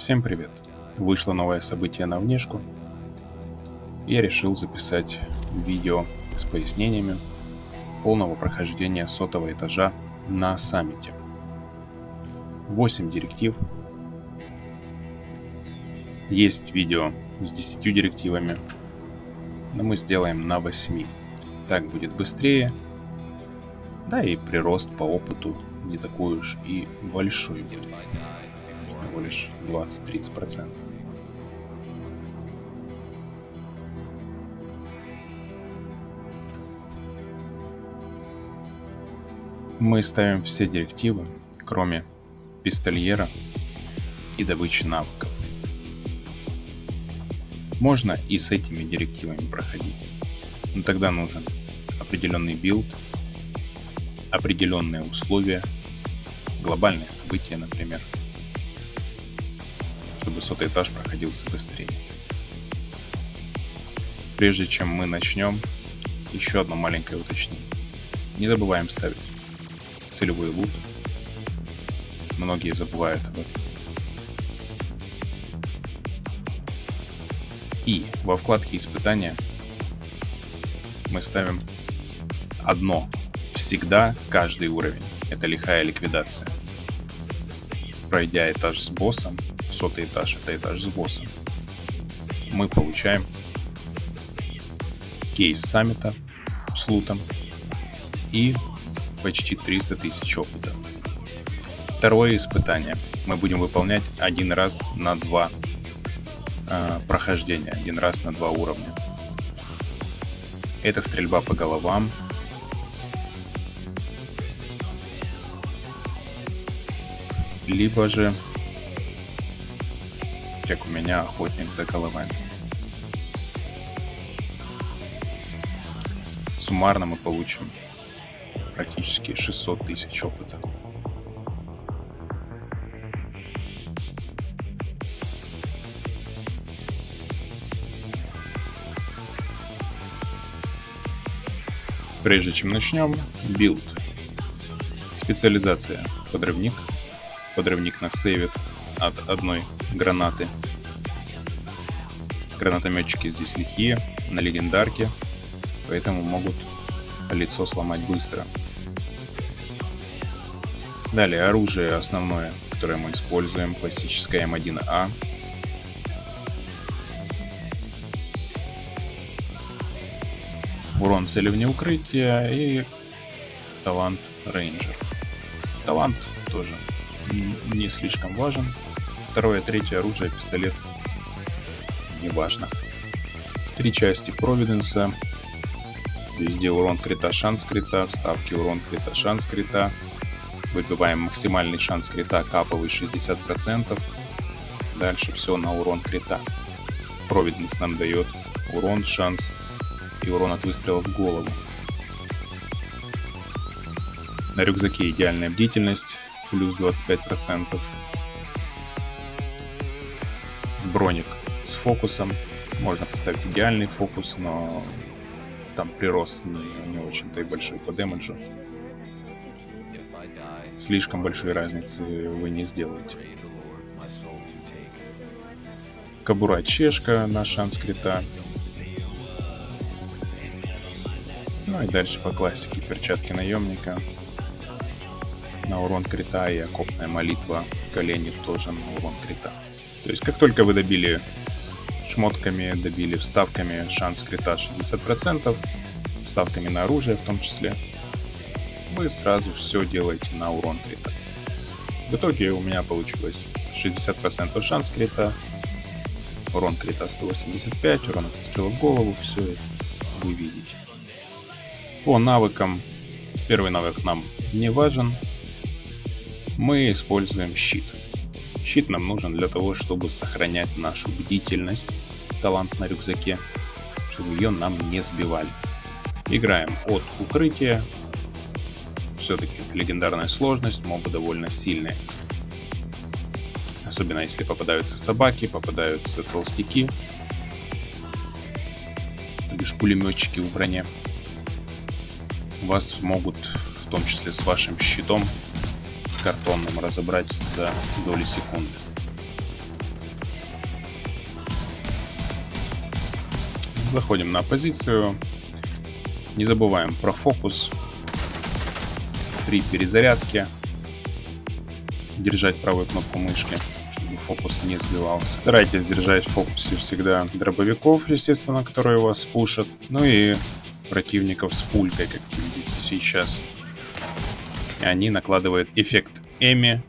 Всем привет! Вышло новое событие на внешку. Я решил записать видео с пояснениями полного прохождения сотого этажа на саммите. 8 директив. Есть видео с 10 директивами, но мы сделаем на 8. Так будет быстрее, да и прирост по опыту не такой уж и большой будет всего лишь 20-30%. Мы ставим все директивы, кроме пистольера и добычи навыков. Можно и с этими директивами проходить, но тогда нужен определенный билд, определенные условия, глобальные события, например – чтобы сотый этаж проходился быстрее. Прежде чем мы начнем, еще одно маленькое уточнение. Не забываем ставить целевой лут. Многие забывают об этом. И во вкладке испытания мы ставим одно. Всегда каждый уровень. Это лихая ликвидация. Пройдя этаж с боссом, сотый этаж, это этаж с боссом. Мы получаем кейс саммита с лутом и почти 300 тысяч опыта. Второе испытание мы будем выполнять один раз на два э, прохождения, один раз на два уровня. Это стрельба по головам. Либо же как у меня охотник за головами. Суммарно мы получим практически 600 тысяч опыта. Прежде чем начнем, билд. Специализация. Подрывник. Подрывник нас сейвит от одной гранаты. Гранатометчики здесь лихие, на легендарке, поэтому могут лицо сломать быстро. Далее оружие основное, которое мы используем, классическая М1А. Урон цели вне укрытия и талант рейнджер. Талант тоже не слишком важен, второе, третье оружие, пистолет. Неважно. Три части Провиденса. Везде урон крита, шанс крита, вставки урон крита, шанс крита. Выбиваем максимальный шанс крита, каповый 60%. Дальше все на урон крита. Провиденс нам дает урон, шанс и урон от выстрела в голову. На рюкзаке идеальная бдительность, плюс 25% броник с фокусом. Можно поставить идеальный фокус, но там прирост не, очень-то и большой по дэмэджу. Слишком большой разницы вы не сделаете. Кабура чешка на шанс крита. Ну и дальше по классике. Перчатки наемника. На урон крита и окопная молитва колени тоже на урон крита. То есть как только вы добили шмотками, добили вставками шанс крита 60%, вставками на оружие в том числе, вы сразу все делаете на урон крита. В итоге у меня получилось 60% шанс крита, урон крита 185, урон от выстрела в голову, все это вы видите. По навыкам, первый навык нам не важен, мы используем щит – Щит нам нужен для того, чтобы сохранять нашу бдительность, талант на рюкзаке, чтобы ее нам не сбивали. Играем от укрытия. Все-таки легендарная сложность, мобы довольно сильные. Особенно если попадаются собаки, попадаются толстяки. Лишь пулеметчики в броне. Вас могут, в том числе с вашим щитом, картонным разобрать за доли секунды. Заходим на позицию. Не забываем про фокус. Три перезарядки. Держать правую кнопку мышки, чтобы фокус не сбивался. Старайтесь держать в фокусе всегда дробовиков, естественно, которые вас пушат. Ну и противников с пулькой, как вы видите сейчас. Они накладывают эффект Эми,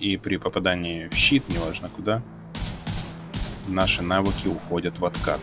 и при попадании в щит, неважно куда, наши навыки уходят в откат.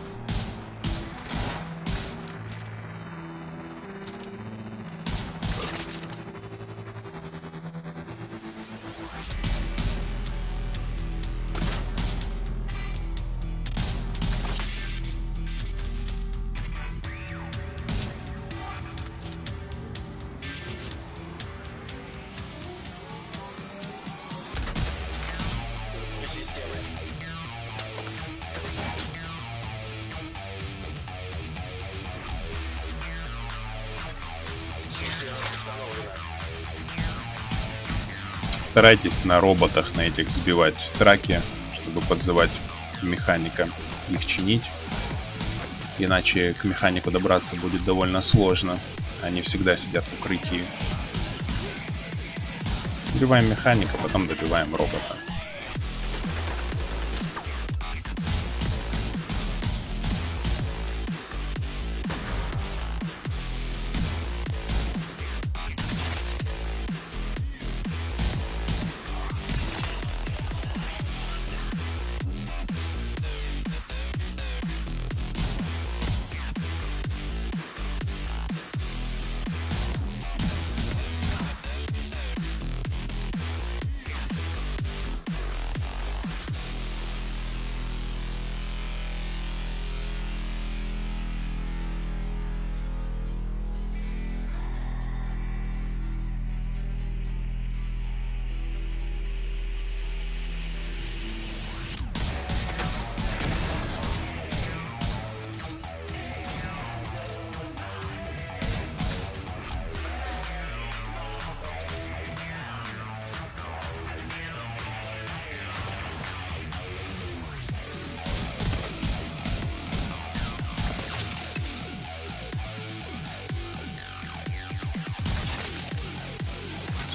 Старайтесь на роботах на этих сбивать траки, чтобы подзывать механика, их чинить. Иначе к механику добраться будет довольно сложно. Они всегда сидят в укрытии. Убиваем механика, потом добиваем робота.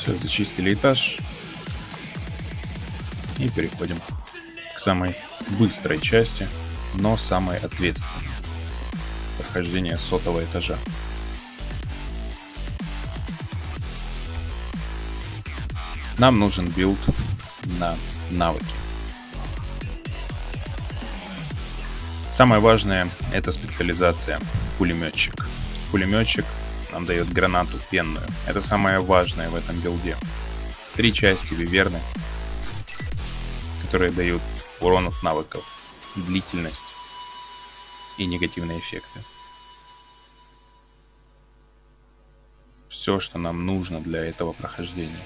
Все, зачистили этаж. И переходим к самой быстрой части, но самой ответственной. Прохождение сотого этажа. Нам нужен билд на навыки. Самое важное это специализация пулеметчик. Пулеметчик нам дает гранату пенную. Это самое важное в этом билде. Три части виверны, которые дают урон от навыков, длительность и негативные эффекты. Все, что нам нужно для этого прохождения.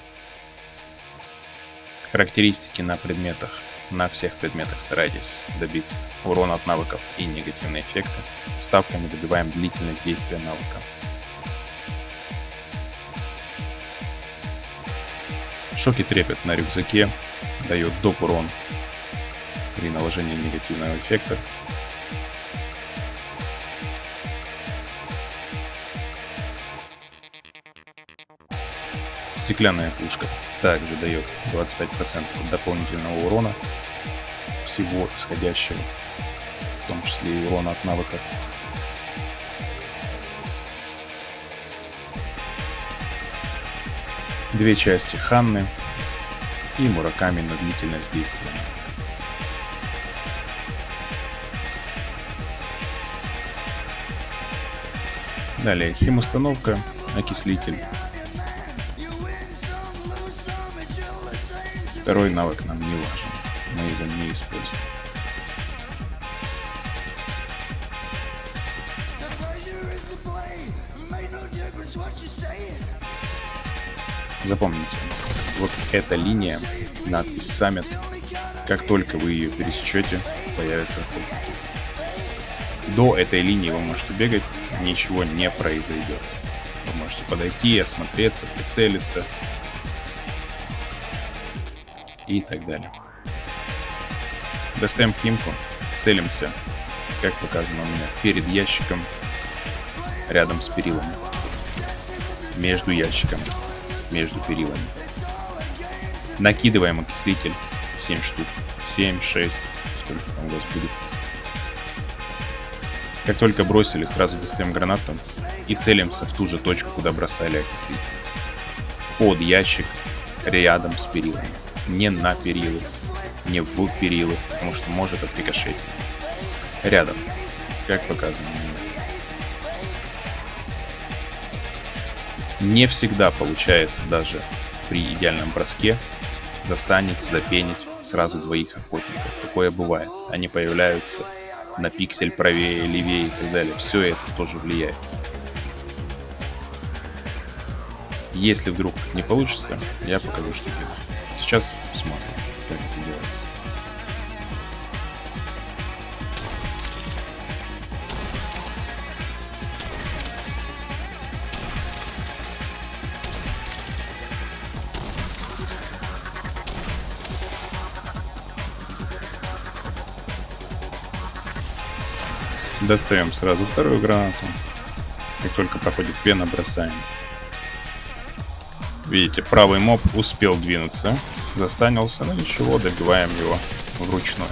Характеристики на предметах. На всех предметах старайтесь добиться урона от навыков и негативные эффекты. Ставками добиваем длительность действия навыка. Шок и трепет на рюкзаке дает доп урон при наложении негативного эффекта. Стеклянная пушка также дает 25% дополнительного урона всего исходящего, в том числе и урона от навыков. Две части Ханны и Мураками на длительность действия. Далее химустановка, окислитель. Второй навык нам не важен, мы его не используем. Запомните, вот эта линия, надпись Summit, как только вы ее пересечете, появится. До этой линии вы можете бегать, ничего не произойдет. Вы можете подойти, осмотреться, прицелиться и так далее. Достаем химку, целимся как показано у меня, перед ящиком, рядом с перилами. Между ящиком, между перилами. Накидываем окислитель 7 штук. 7, 6, сколько там у вас будет. Как только бросили, сразу достаем гранату и целимся в ту же точку, куда бросали окислитель. Под ящик, рядом с перилами. Не на перилы, не в перилы, потому что может отрикошетить. Рядом, как показано Не всегда получается даже при идеальном броске застанить, запенить сразу двоих охотников. Такое бывает. Они появляются на пиксель правее, левее и так далее. Все это тоже влияет. Если вдруг не получится, я покажу, что делать. Сейчас смотрим, как это делается. Достаем сразу вторую гранату. Как только проходит пена, бросаем. Видите, правый моб успел двинуться, застанился, но ничего, добиваем его вручную.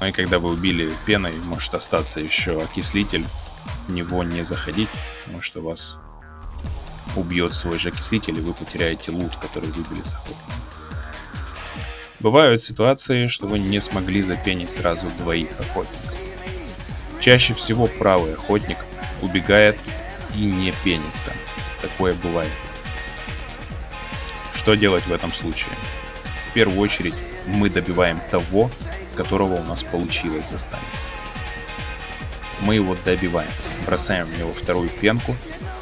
Ну и когда вы убили пеной, может остаться еще окислитель, в него не заходить, потому что вас убьет свой же окислитель, и вы потеряете лут, который выбили с охоты. Бывают ситуации, что вы не смогли запенить сразу двоих охотников. Чаще всего правый охотник убегает и не пенится. Такое бывает. Что делать в этом случае? В первую очередь мы добиваем того, которого у нас получилось заставить. Мы его добиваем, бросаем в него вторую пенку,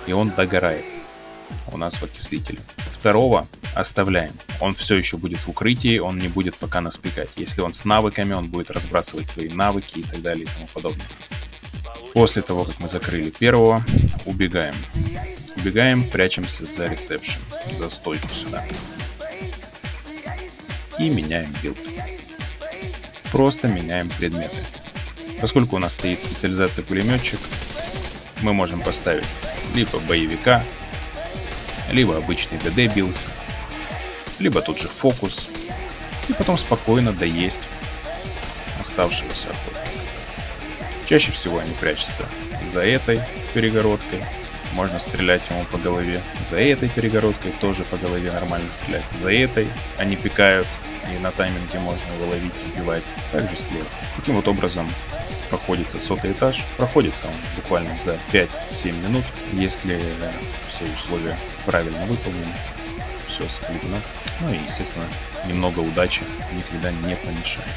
и он догорает у нас в окислителе. Второго оставляем. Он все еще будет в укрытии, он не будет пока нас пикать. Если он с навыками, он будет разбрасывать свои навыки и так далее и тому подобное. После того, как мы закрыли первого, убегаем. Убегаем, прячемся за ресепшн, за стойку сюда. И меняем билд. Просто меняем предметы. Поскольку у нас стоит специализация пулеметчик, мы можем поставить либо боевика, либо обычный ДД билд, либо тот же фокус, и потом спокойно доесть оставшегося охотника. Чаще всего они прячутся за этой перегородкой, можно стрелять ему по голове. За этой перегородкой тоже по голове нормально стрелять. За этой они пикают, и на тайминге можно его ловить, убивать. Также слева. Таким вот образом проходится сотый этаж. Проходится он буквально за 5-7 минут, если все условия правильно выполнены, все соблюдено. Ну и, естественно, немного удачи никогда не помешает.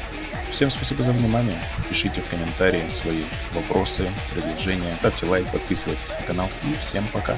Всем спасибо за внимание. Пишите в комментарии свои вопросы, предложения, ставьте лайк, подписывайтесь на канал и всем пока.